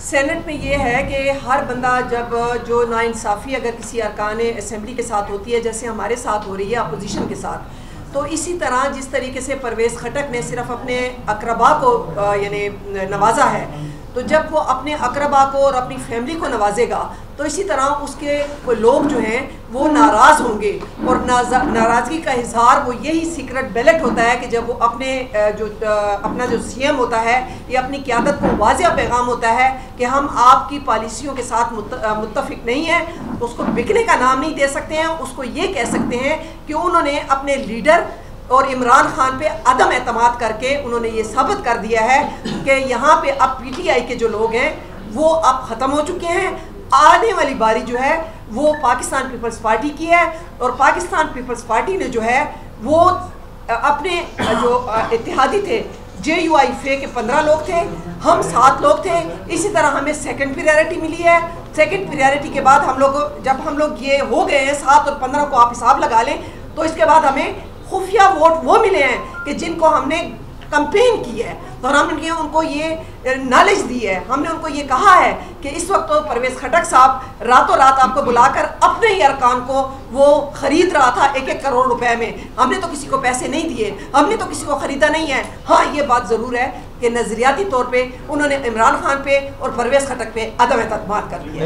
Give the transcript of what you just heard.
Saint میں یہ ہے کہ ہر بندہ جب جو ناانصافی اگر کسی ارکان اسمبلی کے ساتھ ہوتی ہے، جیسے ہمارے ساتھ ہو رہی ہے اپوزیشن کے ساتھ، تو اسی طرح جس طریقے سے پرویز خٹک نے صرف اپنے اقربا کو یعنی نوازا ہے تو جب وہ اپنے اقربا کو اور اپنی فیملی کو نوازے گا، تو اسی طرح اس کے لوگ جو ہیں، وہ ناراض ہوں گے۔ اور ناراضگی کا اظہار وہ یہی سیکرٹ بیلٹ ہوتا ہے کہ جب وہ اپنے جو اپنا جو سی ایم ہوتا ہے، یا اپنی قیادت کو واضح پیغام ہوتا ہے کہ ہم آپ کی پالیسیوں کے ساتھ متفق نہیں ہیں، اس کو بکنے کا نام نہیں دے سکتے ہیں، اس کو یہ کہہ سکتے ہیں کہ انہوں نے اپنے لیڈر اور عمران خان پہ عدم اعتماد کر کے انہوں نے یہ ثابت کر دیا ہے کہ یہاں پہ اب پی ٹی آئی کے جو لوگ ہیں، وہ اب ختم ہو چکے ہیں۔ آنے والی باری جو ہے، وہ پاکستان پیپلز پارٹی کی ہے اور پاکستان پیپلز پارٹی نے جو ہے، وہ اپنے جو اتحادی تھے، جے یو آئی فے کے پندرہ لوگ تھے، ہم سات لوگ تھے۔ اسی طرح ہمیں سیکنڈ پریارٹی ملی ہے۔ سیکنڈ پریارٹی کے بعد ہم لوگ، جب ہم لوگ یہ ہو گئے ہیں، سات اور پندرہ کو آپ حساب لگا لیں، تو اس کے بعد ہمیں خفیہ ووٹ وہ ملے ہیں کہ جن کو ہم نے کمپین کی ہے۔ اور ہم نے ان کو یہ نالج دی ہے۔ ہم نے ان کو یہ کہا ہے کہ اس وقت تو پرویز کھٹک صاحب راتوں رات آپ کو بلا کر اپنے ہی ارکان کو وہ خرید رہا تھا ایک ایک کروڑ روپے میں۔ ہم نے تو کسی کو پیسے نہیں دیے۔ ہم نے تو کسی کو خریدا نہیں ہے۔ ہاں یہ بات ضرور ہے کہ نظریاتی طور پہ انہوں نے عمران خان پہ اور پرویز کھٹک پہ عدم اعتماد کر دیا